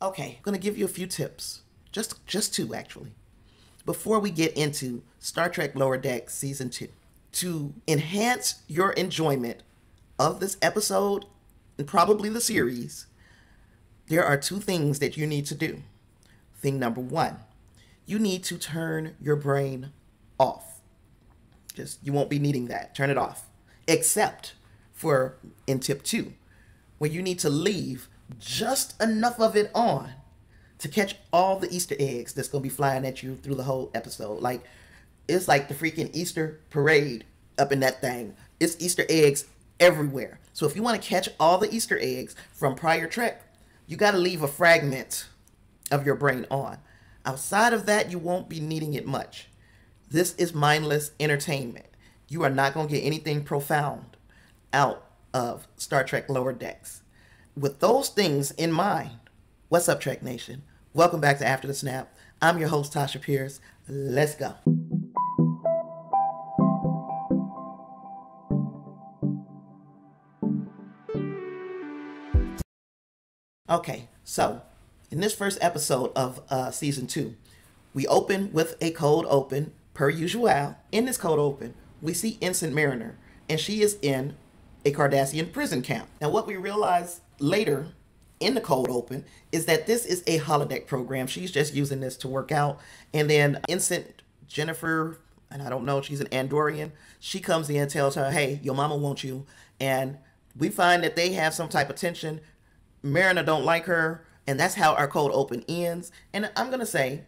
Okay, I'm gonna give you a few tips. Just just two actually. Before we get into Star Trek Lower Deck season 2. To enhance your enjoyment of this episode and probably the series, there are two things that you need to do. Thing number 1, you need to turn your brain off. Just you won't be needing that. Turn it off. Except for in tip 2, where you need to leave just enough of it on to catch all the Easter eggs that's gonna be flying at you through the whole episode. Like it's like the freaking Easter parade up in that thing. It's Easter eggs everywhere. So if you want to catch all the Easter eggs from prior Trek, you got to leave a fragment of your brain on. Outside of that, you won't be needing it much. This is mindless entertainment. You are not going to get anything profound out of Star Trek Lower Decks. With those things in mind, what's up, Trek Nation? Welcome back to After the Snap. I'm your host, Tasha Pierce. Let's go. Okay, so in this first episode of uh, season two, we open with a cold open, per usual. In this cold open, we see Ensign Mariner, and she is in a Cardassian prison camp. Now, what we realize later in the cold open is that this is a holodeck program. She's just using this to work out. And then Ensign Jennifer, and I don't know, she's an Andorian, she comes in and tells her, hey, your mama wants you. And we find that they have some type of tension. Mariner don't like her, and that's how our cold open ends. And I'm gonna say,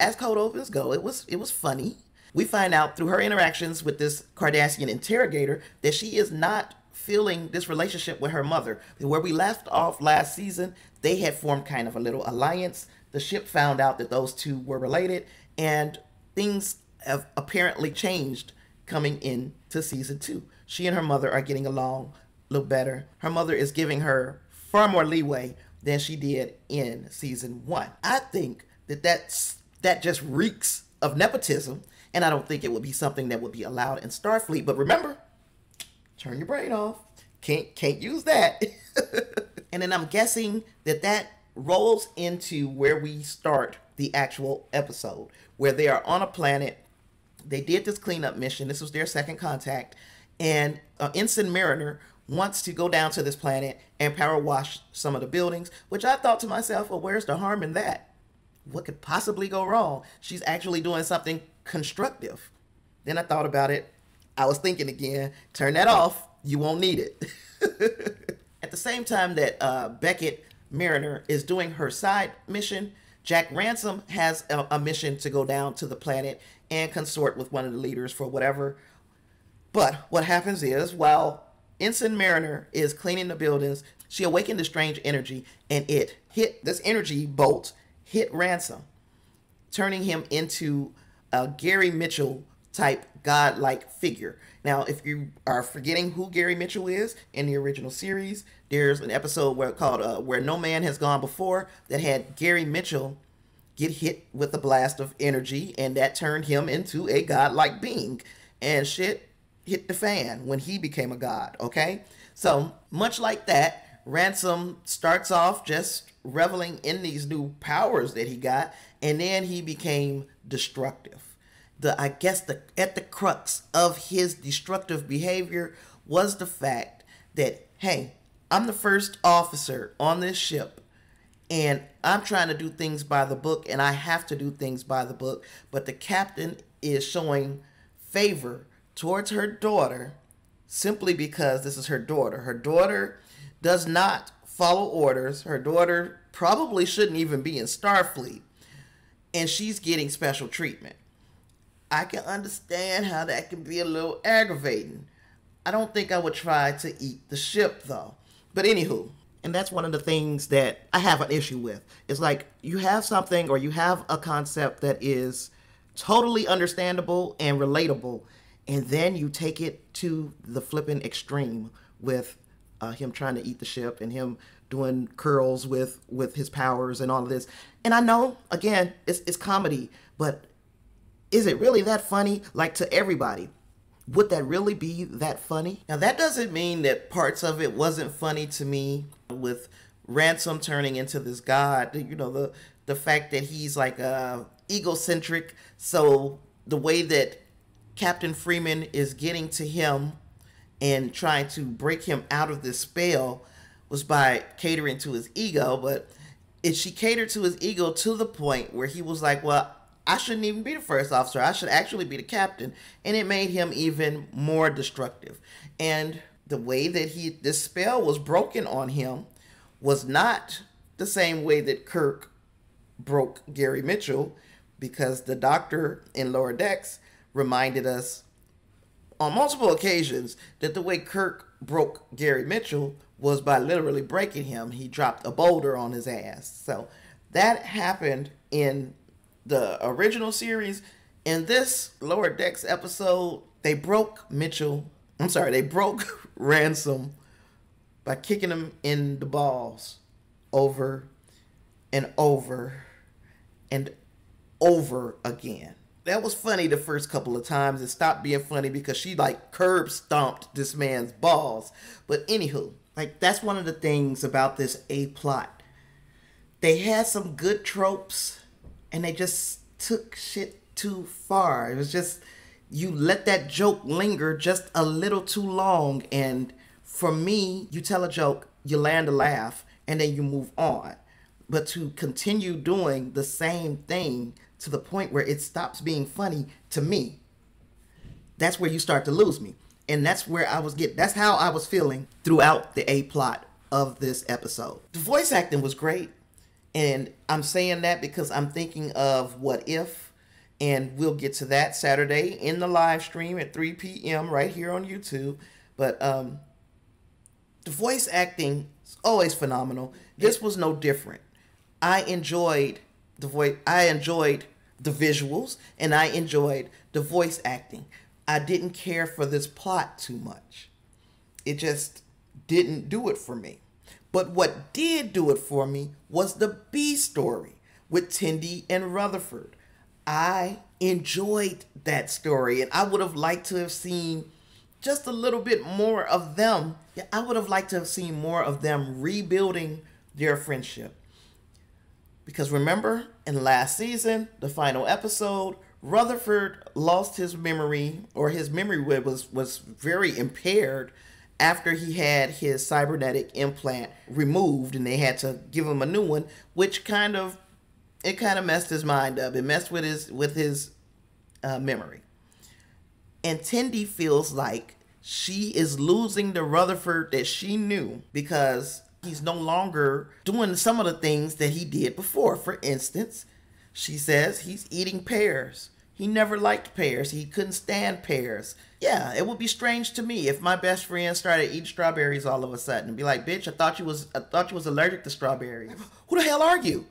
as cold opens go, it was it was funny. We find out through her interactions with this Cardassian interrogator that she is not feeling this relationship with her mother. Where we left off last season, they had formed kind of a little alliance. The ship found out that those two were related, and things have apparently changed coming into season two. She and her mother are getting along a little better. Her mother is giving her far more leeway than she did in season one. I think that that's that just reeks of nepotism, and I don't think it would be something that would be allowed in Starfleet. But remember, turn your brain off. Can't can't use that. and then I'm guessing that that rolls into where we start the actual episode, where they are on a planet. They did this cleanup mission. This was their second contact, and uh, Ensign Mariner wants to go down to this planet and power wash some of the buildings, which I thought to myself, well, where's the harm in that? What could possibly go wrong? She's actually doing something constructive. Then I thought about it. I was thinking again, turn that off. You won't need it. At the same time that uh, Beckett Mariner is doing her side mission, Jack Ransom has a, a mission to go down to the planet and consort with one of the leaders for whatever. But what happens is, while Ensign Mariner is cleaning the buildings. She awakened a strange energy, and it hit this energy bolt hit Ransom, turning him into a Gary Mitchell type godlike figure. Now, if you are forgetting who Gary Mitchell is in the original series, there's an episode where called uh, "Where No Man Has Gone Before" that had Gary Mitchell get hit with a blast of energy, and that turned him into a godlike being. And shit, hit the fan when he became a god, okay? So, much like that, Ransom starts off just reveling in these new powers that he got, and then he became destructive. The I guess the at the crux of his destructive behavior was the fact that hey, I'm the first officer on this ship and I'm trying to do things by the book and I have to do things by the book, but the captain is showing favor towards her daughter simply because this is her daughter. Her daughter does not follow orders. Her daughter probably shouldn't even be in Starfleet. And she's getting special treatment. I can understand how that can be a little aggravating. I don't think I would try to eat the ship though. But anywho, and that's one of the things that I have an issue with. It's like you have something or you have a concept that is totally understandable and relatable and then you take it to the flipping extreme with uh, him trying to eat the ship and him doing curls with with his powers and all of this. And I know again, it's it's comedy, but is it really that funny? Like to everybody, would that really be that funny? Now that doesn't mean that parts of it wasn't funny to me with Ransom turning into this god. You know the the fact that he's like uh, egocentric. So the way that Captain Freeman is getting to him and trying to break him out of this spell was by catering to his ego, but if she catered to his ego to the point where he was like, "Well, I shouldn't even be the first officer. I should actually be the captain." And it made him even more destructive. And the way that he this spell was broken on him was not the same way that Kirk broke Gary Mitchell because the doctor in lower decks reminded us on multiple occasions that the way Kirk broke Gary Mitchell was by literally breaking him. He dropped a boulder on his ass. So that happened in the original series. In this Lower Decks episode, they broke Mitchell. I'm sorry, they broke Ransom by kicking him in the balls over and over and over again. That was funny the first couple of times. It stopped being funny because she like curb stomped this man's balls. But anywho, like that's one of the things about this A plot. They had some good tropes and they just took shit too far. It was just you let that joke linger just a little too long and for me, you tell a joke, you land a laugh, and then you move on. But to continue doing the same thing to the point where it stops being funny to me, that's where you start to lose me. And that's where I was getting, that's how I was feeling throughout the A plot of this episode. The voice acting was great. And I'm saying that because I'm thinking of What If, and we'll get to that Saturday in the live stream at 3 p.m. right here on YouTube. But um, the voice acting is always phenomenal. This was no different. I enjoyed the voice. I enjoyed the visuals, and I enjoyed the voice acting. I didn't care for this plot too much. It just didn't do it for me. But what did do it for me was the B story with Tendi and Rutherford. I enjoyed that story, and I would have liked to have seen just a little bit more of them. I would have liked to have seen more of them rebuilding their friendship. Because remember, in last season, the final episode, Rutherford lost his memory, or his memory was was very impaired after he had his cybernetic implant removed, and they had to give him a new one, which kind of it kind of messed his mind up. It messed with his with his uh, memory. And Tendi feels like she is losing the Rutherford that she knew because he's no longer doing some of the things that he did before. For instance, she says he's eating pears. He never liked pears. He couldn't stand pears. Yeah, it would be strange to me if my best friend started eating strawberries all of a sudden and be like, "Bitch, I thought you was I thought you was allergic to strawberries. Who the hell are you?"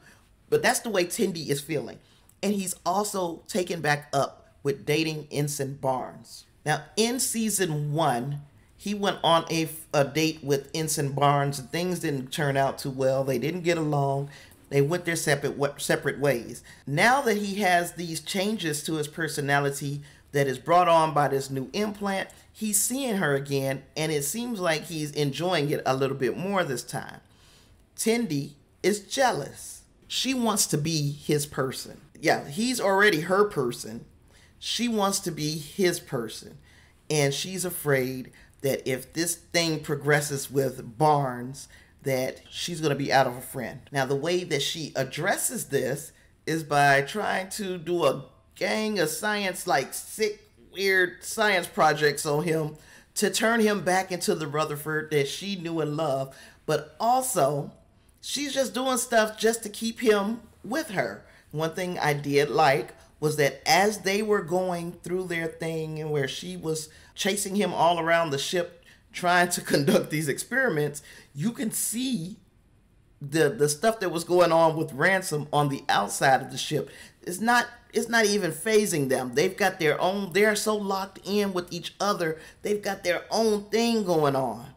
But that's the way Tendi is feeling. And he's also taken back up with dating Ensign Barnes. Now, in season one, he went on a, a date with Ensign Barnes. And things didn't turn out too well. They didn't get along. They went their separate separate ways. Now that he has these changes to his personality that is brought on by this new implant, he's seeing her again, and it seems like he's enjoying it a little bit more this time. Tendi is jealous. She wants to be his person. Yeah, he's already her person, she wants to be his person. And she's afraid that if this thing progresses with Barnes, that she's going to be out of a friend. Now, the way that she addresses this is by trying to do a gang of science, like sick, weird science projects on him to turn him back into the Rutherford that she knew and loved. But also, she's just doing stuff just to keep him with her. One thing I did like was that as they were going through their thing and where she was chasing him all around the ship trying to conduct these experiments, you can see the the stuff that was going on with ransom on the outside of the ship is not it's not even phasing them. They've got their own they're so locked in with each other. They've got their own thing going on.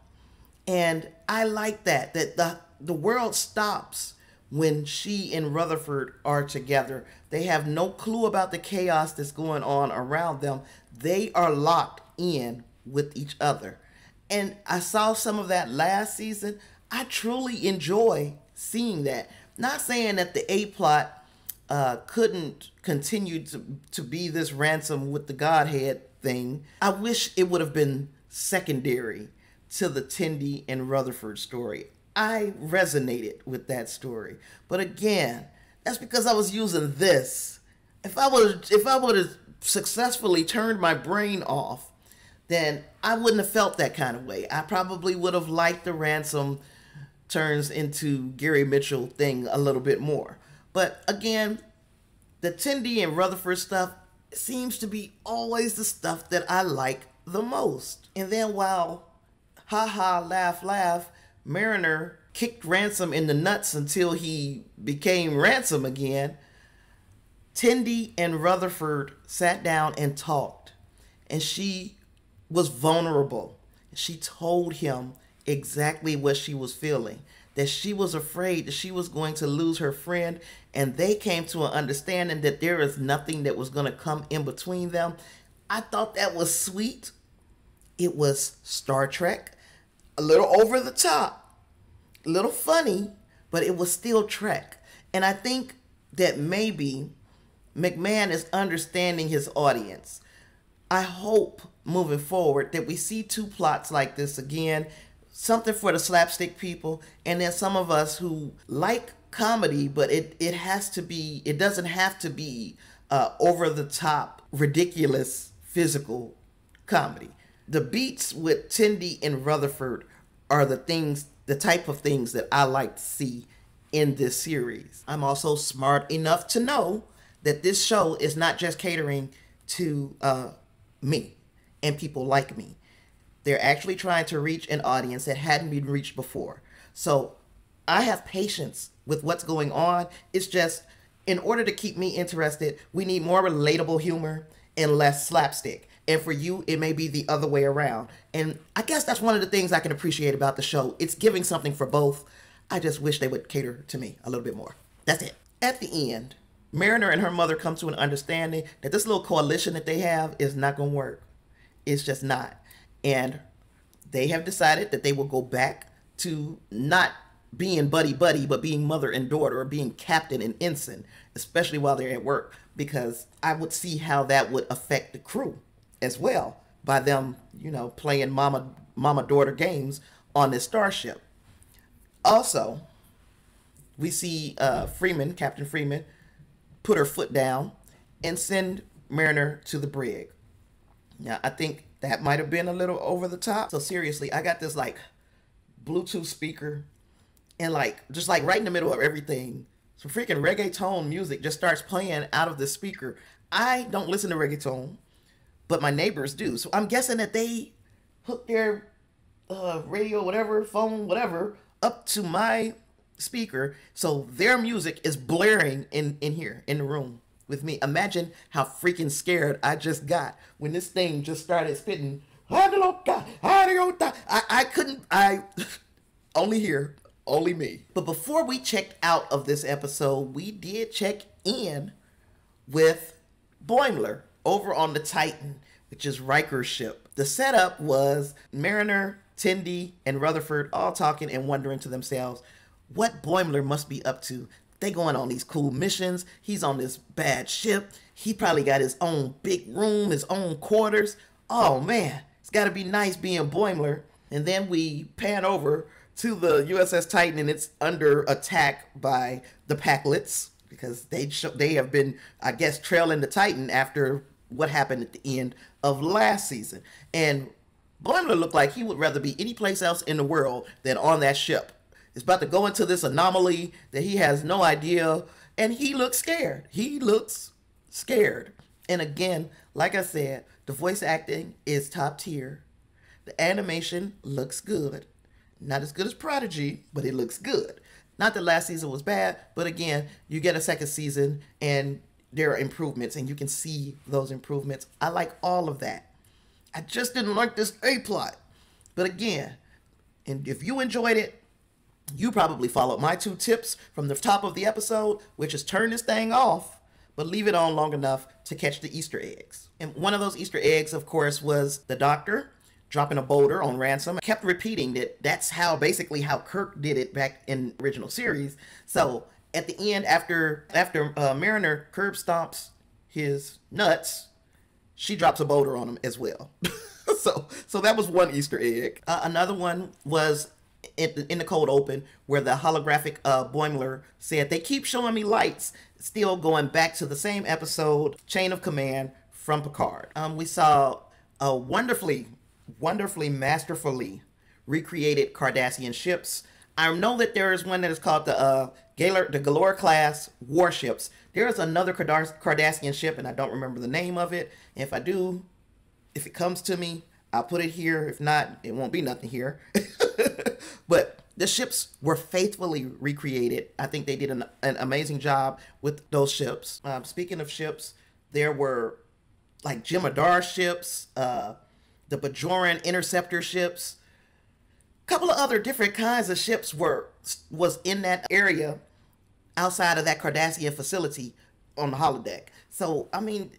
And I like that that the the world stops when she and Rutherford are together. They have no clue about the chaos that's going on around them. They are locked in with each other. And I saw some of that last season. I truly enjoy seeing that. Not saying that the A plot uh, couldn't continue to, to be this ransom with the Godhead thing. I wish it would have been secondary to the Tendi and Rutherford story. I resonated with that story. But again, that's because I was using this. If I would if I would have successfully turned my brain off, then I wouldn't have felt that kind of way. I probably would have liked the ransom turns into Gary Mitchell thing a little bit more. But again, the Tendi and Rutherford stuff seems to be always the stuff that I like the most. And then while ha ha laugh laugh, Mariner kicked Ransom in the nuts until he became Ransom again. Tendi and Rutherford sat down and talked, and she was vulnerable. She told him exactly what she was feeling that she was afraid that she was going to lose her friend, and they came to an understanding that there is nothing that was going to come in between them. I thought that was sweet. It was Star Trek, a little over the top, a little funny, but it was still Trek. And I think that maybe McMahan is understanding his audience. I hope moving forward that we see two plots like this again something for the slapstick people, and then some of us who like comedy, but it it has to be. It doesn't have to be uh, over the top, ridiculous physical comedy. The beats with Tendi and Rutherford are the things, the type of things that I like to see in this series. I'm also smart enough to know that this show is not just catering to uh, me and people like me. They're actually trying to reach an audience that hadn't been reached before. So I have patience with what's going on. It's just in order to keep me interested, we need more relatable humor and less slapstick. And for you, it may be the other way around. And I guess that's one of the things I can appreciate about the show. It's giving something for both. I just wish they would cater to me a little bit more. That's it. At the end, Mariner and her mother come to an understanding that this little coalition that they have is not going to work. It's just not and they have decided that they will go back to not being buddy buddy, but being mother and daughter, or being captain and ensign, especially while they're at work, because I would see how that would affect the crew as well by them, you know, playing mama mama daughter games on this starship. Also, we see uh, Freeman, Captain Freeman, put her foot down and send Mariner to the brig. Now, I think that might have been a little over the top. So seriously, I got this like Bluetooth speaker and like just like right in the middle of everything, some freaking reggaeton music just starts playing out of the speaker. I don't listen to reggaeton, but my neighbors do. So I'm guessing that they hook their uh, radio, whatever, phone, whatever, up to my speaker. So their music is blaring in, in here in the room with me. Imagine how freaking scared I just got when this thing just started spitting. I, I couldn't, I only here, only me. But before we checked out of this episode, we did check in with Boimler over on the Titan, which is Riker's ship. The setup was Mariner, Tendi, and Rutherford all talking and wondering to themselves what Boimler must be up to they going on these cool missions. He's on this bad ship. He probably got his own big room, his own quarters. Oh man, it's got to be nice being Boimler. And then we pan over to the USS Titan, and it's under attack by the Pakleds because they sh- they have been, I guess, trailing the Titan after what happened at the end of last season. And Boimler looked like he would rather be any place else in the world than on that ship is about to go into this anomaly that he has no idea. And he looks scared. He looks scared. And again, like I said, the voice acting is top tier. The animation looks good. Not as good as Prodigy, but it looks good. Not that last season was bad, but again, you get a second season and there are improvements and you can see those improvements. I like all of that. I just didn't like this A plot. But again, and if you enjoyed it, you probably followed my two tips from the top of the episode, which is turn this thing off, but leave it on long enough to catch the Easter eggs. And one of those Easter eggs, of course, was the doctor dropping a boulder on ransom. I kept repeating that that's how basically how Kirk did it back in original series. So at the end, after after uh, Mariner curb stomps his nuts, she drops a boulder on him as well. so so that was one Easter egg. Uh, another one was in the, in the cold open where the holographic uh, Boimler said they keep showing me lights. Still going back to the same episode, Chain of Command from Picard. Um, we saw a wonderfully, wonderfully, masterfully recreated Cardassian ships. I know that there is one that is called the uh, Galor, the Galor class warships. There is another Cardassian ship, and I don't remember the name of it. If I do, if it comes to me, I'll put it here. If not, it won't be nothing here. but the ships were faithfully recreated. I think they did an, an amazing job with those ships. Um, speaking of ships, there were like Jem'Hadar ships, uh, the Bajoran interceptor ships, a couple of other different kinds of ships were was in that area outside of that Cardassian facility on the holodeck. So I mean,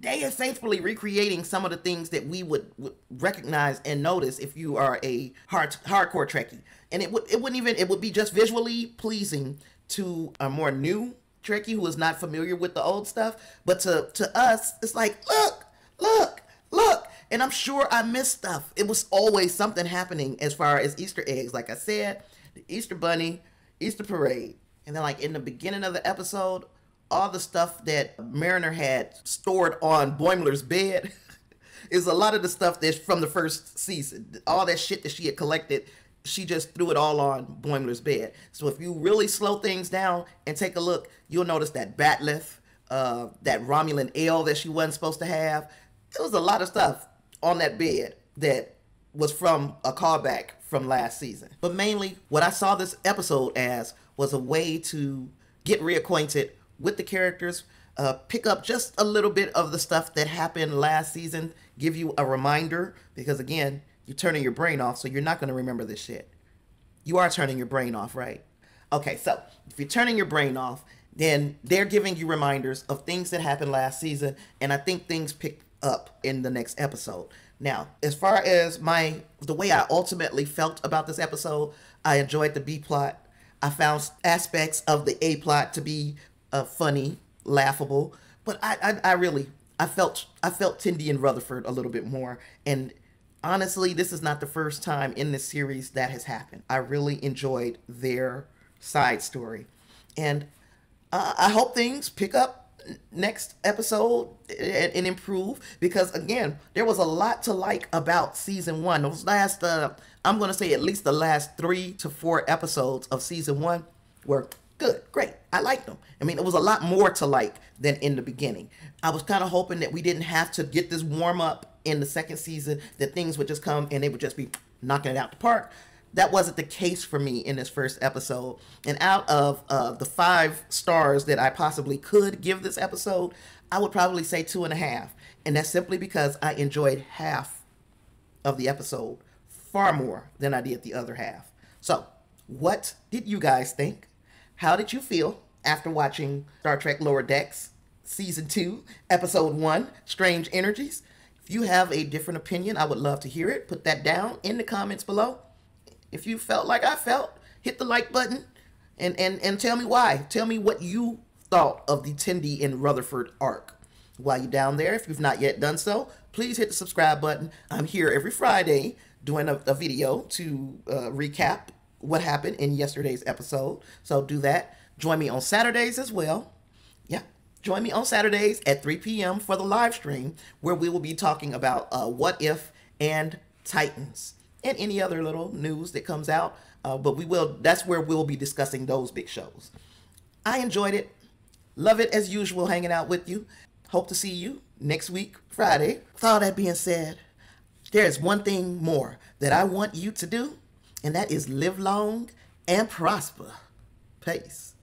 they are faithfully recreating some of the things that we would, would recognize and notice if you are a hard hardcore Trekkie. And it would it wouldn't even it would be just visually pleasing to a more new Trekkie who is not familiar with the old stuff. But to to us, it's like look, look, look. And I'm sure I missed stuff. It was always something happening as far as Easter eggs. Like I said, the Easter Bunny, Easter Parade. And then like in the beginning of the episode, all the stuff that Mariner had stored on Boimler's bed is a lot of the stuff that's from the first season. All that shit that she had collected, she just threw it all on Boimler's bed. So if you really slow things down and take a look, you'll notice that bat'leth, uh, that Romulan ale that she wasn't supposed to have. There was a lot of stuff on that bed that was from a callback from last season. But mainly, what I saw this episode as was a way to get reacquainted with the characters, uh, pick up just a little bit of the stuff that happened last season, give you a reminder, because again, you're turning your brain off, so you're not going to remember this shit. You are turning your brain off, right? Okay, so if you're turning your brain off, then they're giving you reminders of things that happened last season, and I think things pick up in the next episode. Now, as far as my the way I ultimately felt about this episode, I enjoyed the B plot. I found aspects of the A plot to be uh, funny, laughable, but I, I, I really, I felt, I felt Tendi and Rutherford a little bit more, and honestly, this is not the first time in this series that has happened. I really enjoyed their side story, and uh, I hope things pick up next episode and, and, improve because again there was a lot to like about season one. Those last uh i'm gonna say at least the last three to four episodes of season one were good, great. I liked them. I mean, it was a lot more to like than in the beginning. I was kind of hoping that we didn't have to get this warm up in the second season, that things would just come and they would just be knocking it out the park. That wasn't the case for me in this first episode. And out of uh, the five stars that I possibly could give this episode, I would probably say two and a half. And that's simply because I enjoyed half of the episode far more than I did the other half. So, what did you guys think? How did you feel after watching Star Trek Lower Decks Season 2, Episode 1, Strange Energies? If you have a different opinion, I would love to hear it. Put that down in the comments below. If you felt like I felt, hit the like button and, and, and tell me why. Tell me what you thought of the Tendi and Rutherford arc. While you're down there, if you've not yet done so, please hit the subscribe button. I'm here every Friday doing a, a video to uh, recap what happened in yesterday's episode. So do that. Join me on Saturdays as well. Yeah. Join me on Saturdays at 3 p.m. for the live stream where we will be talking about uh, What If and Titans and any other little news that comes out. Uh, but we will, that's where we'll be discussing those big shows. I enjoyed it. Love it as usual hanging out with you. Hope to see you next week, Friday. With all that being said, there is one thing more that I want you to do and that is live long and prosper. Peace.